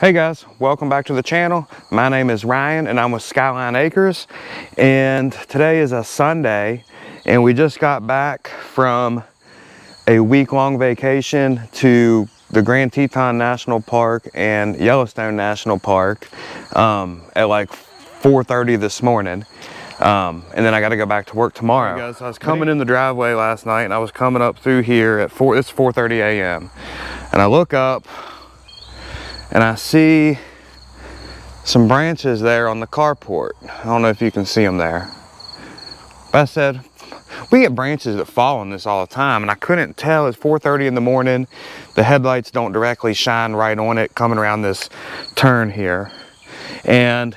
Hey guys, welcome back to the channel. My name is Ryan and I'm with Skyline Acres. And today is a Sunday and we just got back from a week-long vacation to the Grand Teton National Park and Yellowstone National Park um, at like 4.30 this morning. Um, and then I got to go back to work tomorrow. Hey guys, I was coming in the driveway last night and I was coming up through here at 4, it's 4.30 a.m. And I look up and I see some branches there on the carport. I don't know if you can see them there. But I said, we get branches that fall on this all the time and I couldn't tell, it's 4.30 in the morning. The headlights don't directly shine right on it coming around this turn here. And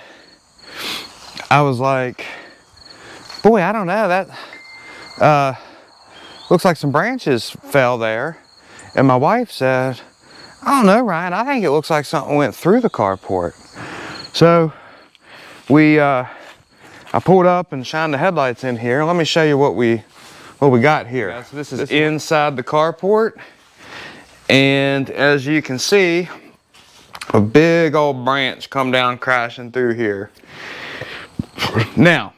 I was like, boy, I don't know, that uh, looks like some branches fell there. And my wife said, I don't know, Ryan, I think it looks like something went through the carport. So we, uh, I pulled up and shined the headlights in here. Let me show you what we, what we got here. Yeah, so this is this inside the carport. And as you can see, a big old branch come down crashing through here. Now,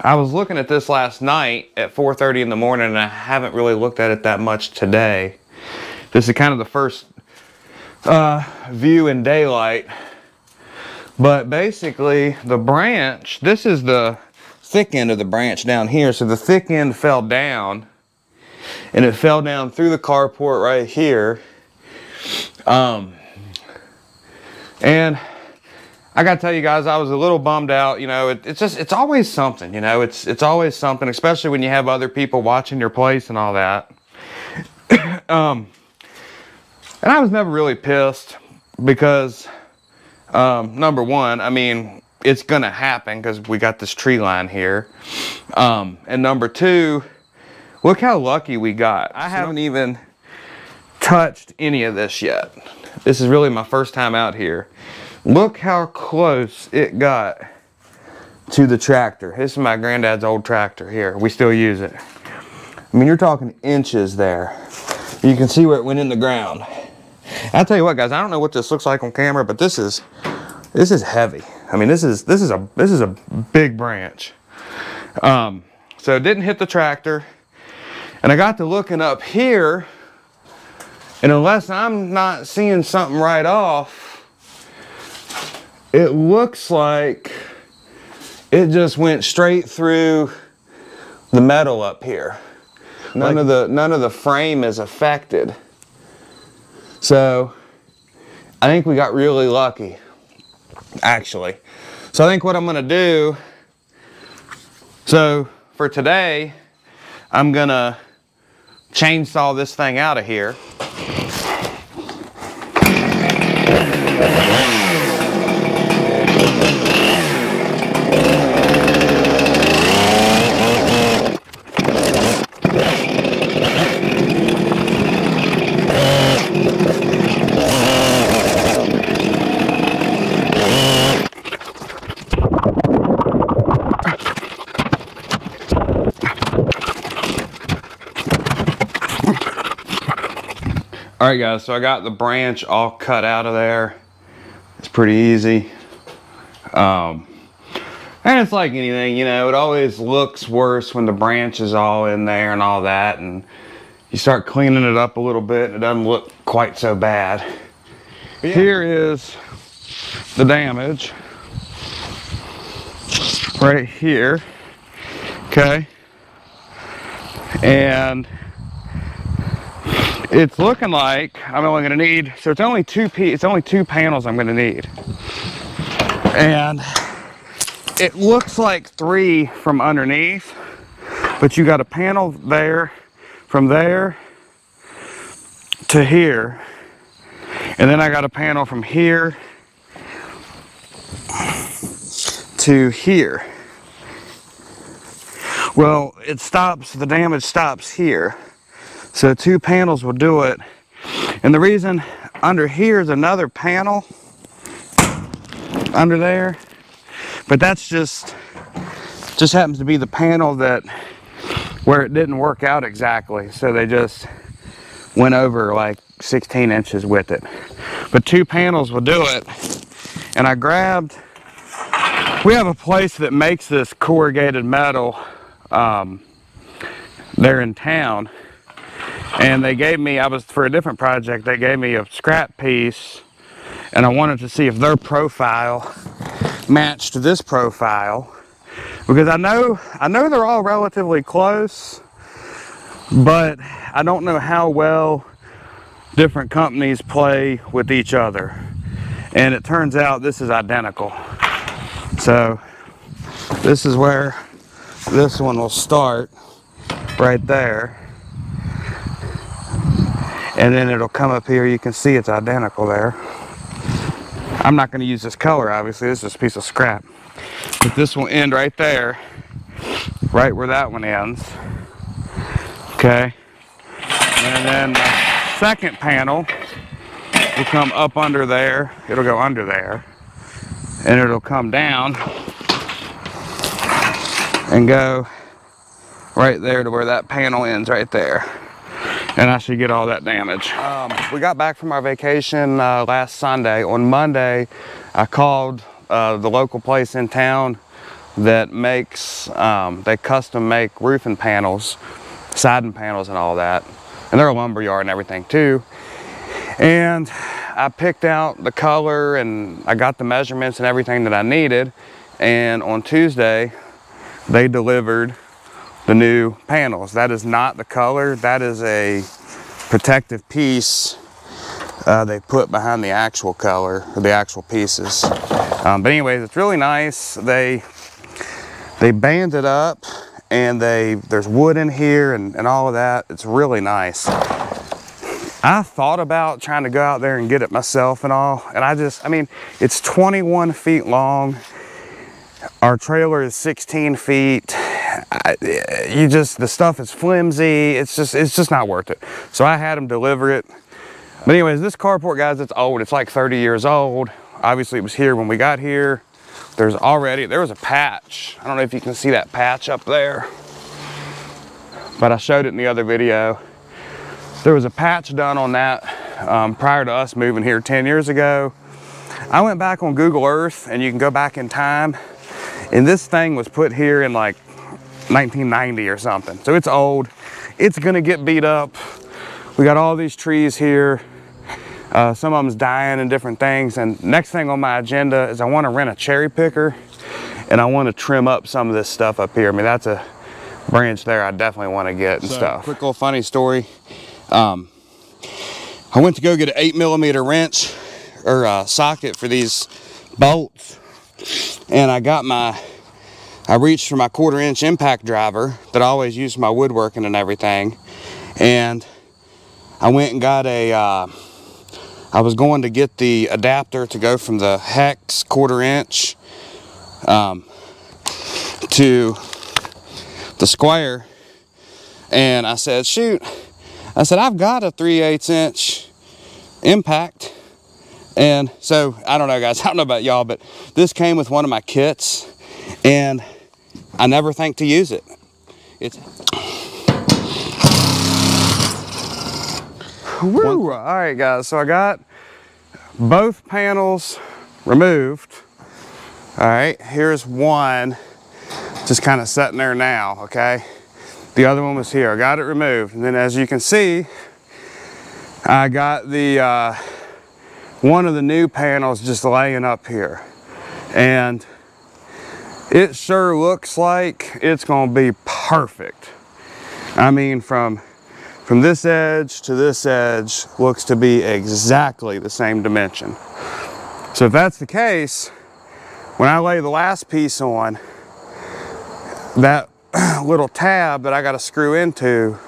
I was looking at this last night at 4.30 in the morning and I haven't really looked at it that much today. This is kind of the first uh, view in daylight. But basically the branch, this is the thick end of the branch down here. So the thick end fell down and it fell down through the carport right here. Um, and I gotta tell you guys, I was a little bummed out. You know, it, it's just, it's always something, you know, it's, it's always something, especially when you have other people watching your place and all that. um, and I was never really pissed because, um, number one, I mean, it's gonna happen because we got this tree line here. Um, and number two, look how lucky we got. I haven't even touched any of this yet. This is really my first time out here. Look how close it got to the tractor. This is my granddad's old tractor here. We still use it. I mean, you're talking inches there. You can see where it went in the ground. I'll tell you what, guys, I don't know what this looks like on camera, but this is, this is heavy. I mean, this is, this is a, this is a big branch. Um, so it didn't hit the tractor. And I got to looking up here, and unless I'm not seeing something right off, it looks like it just went straight through the metal up here. None like, of the none of the frame is affected. So I think we got really lucky, actually. So I think what I'm gonna do, so for today, I'm gonna chainsaw this thing out of here. Right guys, so I got the branch all cut out of there. It's pretty easy. Um, and it's like anything, you know, it always looks worse when the branch is all in there and all that. And you start cleaning it up a little bit and it doesn't look quite so bad. Yeah. Here is the damage right here. Okay. And it's looking like I'm only gonna need, so it's only two p. it's only two panels I'm gonna need. And it looks like three from underneath, but you got a panel there, from there to here. And then I got a panel from here to here. Well, it stops, the damage stops here. So two panels will do it. And the reason under here is another panel under there, but that's just, just happens to be the panel that where it didn't work out exactly. So they just went over like 16 inches with it. but two panels will do it. And I grabbed, we have a place that makes this corrugated metal um, there in town. And they gave me, I was for a different project, they gave me a scrap piece and I wanted to see if their profile matched this profile. Because I know I know they're all relatively close but I don't know how well different companies play with each other. And it turns out this is identical. So this is where this one will start right there and then it'll come up here. You can see it's identical there. I'm not going to use this color obviously. This is a piece of scrap. But this will end right there right where that one ends. Okay? And then the second panel will come up under there. It'll go under there. And it'll come down and go right there to where that panel ends right there and I should get all that damage. Um, we got back from our vacation uh, last Sunday. On Monday, I called uh, the local place in town that makes, um, they custom make roofing panels, siding panels and all that. And they're a lumber yard and everything too. And I picked out the color and I got the measurements and everything that I needed. And on Tuesday, they delivered the new panels. That is not the color. That is a protective piece uh, they put behind the actual color, or the actual pieces. Um, but anyways, it's really nice. They they band it up and they there's wood in here and, and all of that. It's really nice. I thought about trying to go out there and get it myself and all. And I just, I mean, it's 21 feet long. Our trailer is 16 feet. I, you just the stuff is flimsy. It's just it's just not worth it. So i had them deliver it. But anyways this carport guys it's old. It's like 30 years old. Obviously it was here when we got here. There's already there was a patch. I don't know if you can see that patch up there. But i showed it in the other video. There was a patch done on that um, prior to us moving here 10 years ago. I went back on google earth and you can go back in time. And this thing was put here in like 1990 or something. So it's old. It's gonna get beat up. We got all these trees here. Uh, some of them's dying and different things. And next thing on my agenda is I wanna rent a cherry picker and I wanna trim up some of this stuff up here. I mean, that's a branch there I definitely wanna get and so, stuff. Quick little funny story. Um, I went to go get an eight millimeter wrench or uh, socket for these bolts and I got my I reached for my quarter inch impact driver that I always use for my woodworking and everything. And I went and got a. Uh, I was going to get the adapter to go from the hex quarter inch um, to the square. And I said, shoot, I said, I've got a 3 8 inch impact. And so, I don't know guys, I don't know about y'all, but this came with one of my kits and I never think to use it. It's Woo! All right, guys. So I got both panels removed. All right, here's one just kind of sitting there now, okay? The other one was here. I got it removed. And then as you can see, I got the uh, one of the new panels just laying up here. And it sure looks like it's gonna be perfect. I mean, from, from this edge to this edge looks to be exactly the same dimension. So if that's the case, when I lay the last piece on, that little tab that I got to screw into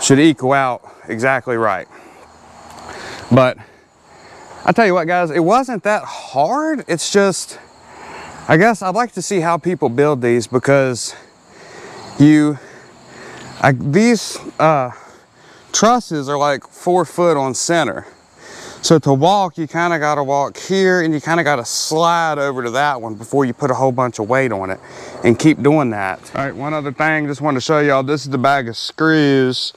should equal out exactly right. But I tell you what guys, it wasn't that hard. It's just, I guess I'd like to see how people build these because you, I, these uh, trusses are like four foot on center. So to walk, you kind of got to walk here and you kind of got to slide over to that one before you put a whole bunch of weight on it and keep doing that. All right, one other thing, just wanted to show y'all, this is the bag of screws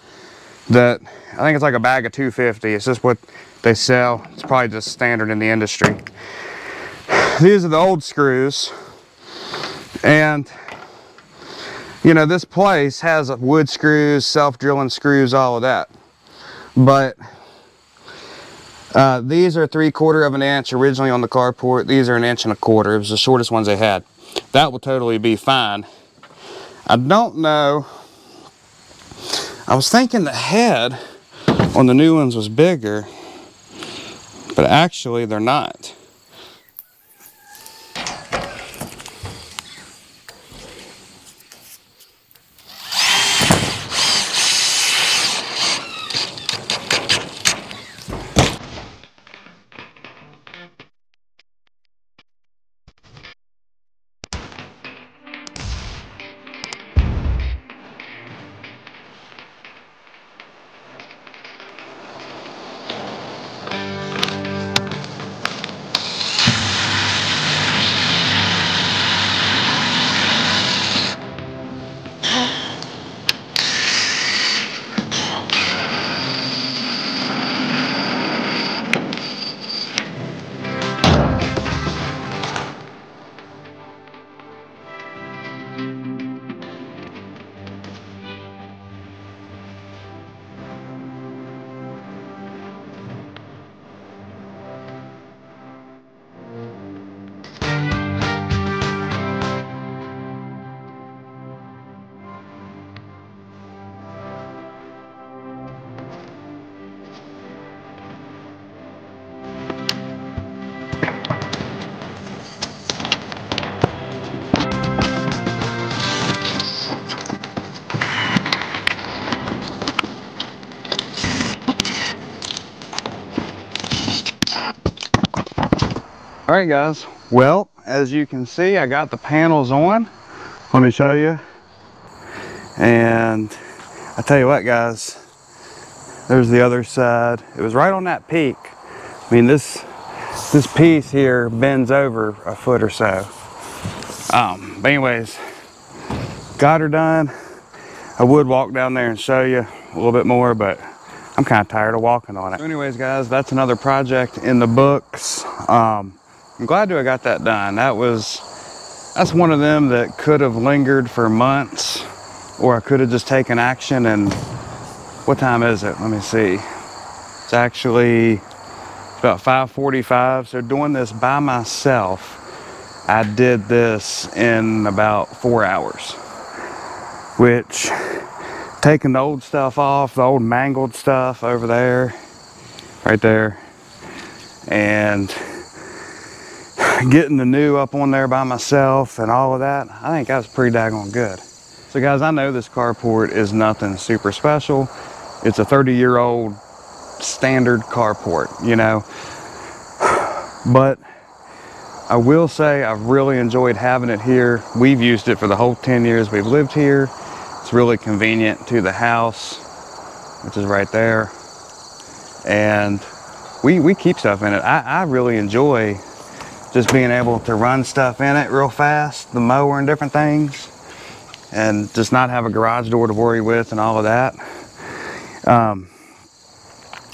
that I think it's like a bag of 250. It's just what they sell. It's probably just standard in the industry. These are the old screws. And you know, this place has wood screws, self-drilling screws, all of that. But uh, these are three quarter of an inch originally on the carport. These are an inch and a quarter. It was the shortest ones they had. That will totally be fine. I don't know. I was thinking the head on the new ones was bigger, but actually they're not. All right, guys. Well, as you can see, I got the panels on. Let me show you. And I tell you what, guys, there's the other side. It was right on that peak. I mean, this this piece here bends over a foot or so. Um, but anyways, got her done. I would walk down there and show you a little bit more, but I'm kind of tired of walking on it. Anyways, guys, that's another project in the books. Um, I'm glad to have got that done. That was, that's one of them that could have lingered for months or I could have just taken action and what time is it? Let me see. It's actually about 5.45. So doing this by myself, I did this in about four hours, which taking the old stuff off, the old mangled stuff over there, right there, and getting the new up on there by myself and all of that, I think that was pretty daggone good. So guys, I know this carport is nothing super special. It's a 30 year old standard carport, you know. But I will say I've really enjoyed having it here. We've used it for the whole 10 years we've lived here. It's really convenient to the house, which is right there. And we, we keep stuff in it. I, I really enjoy just being able to run stuff in it real fast, the mower and different things, and just not have a garage door to worry with and all of that. Um,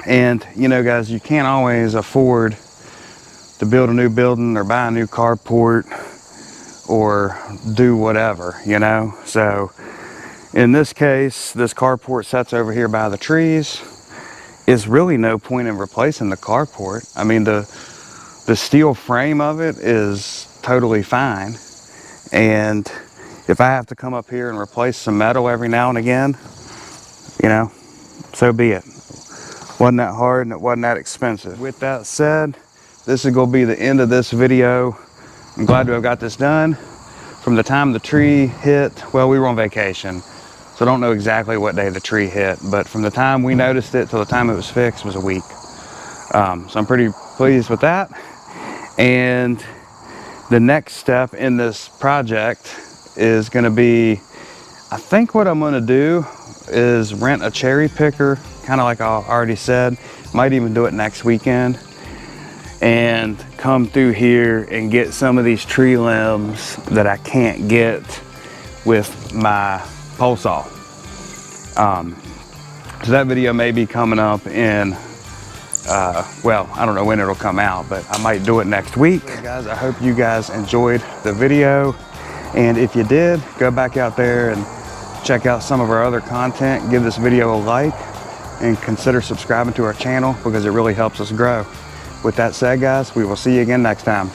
and you know, guys, you can't always afford to build a new building or buy a new carport or do whatever, you know. So in this case, this carport sets over here by the trees. Is really no point in replacing the carport. I mean, the the steel frame of it is totally fine. And if I have to come up here and replace some metal every now and again, you know, so be it. Wasn't that hard and it wasn't that expensive. With that said, this is gonna be the end of this video. I'm glad to have got this done. From the time the tree hit, well, we were on vacation, so I don't know exactly what day the tree hit, but from the time we noticed it till the time it was fixed was a week. Um, so I'm pretty pleased with that. And the next step in this project is going to be, I think what I'm going to do is rent a cherry picker, kind of like I already said. Might even do it next weekend and come through here and get some of these tree limbs that I can't get with my pole saw. Um, So that video may be coming up in, uh, well, I don't know when it'll come out, but I might do it next week. guys, I hope you guys enjoyed the video. And if you did, go back out there and check out some of our other content. Give this video a like and consider subscribing to our channel because it really helps us grow. With that said, guys, we will see you again next time.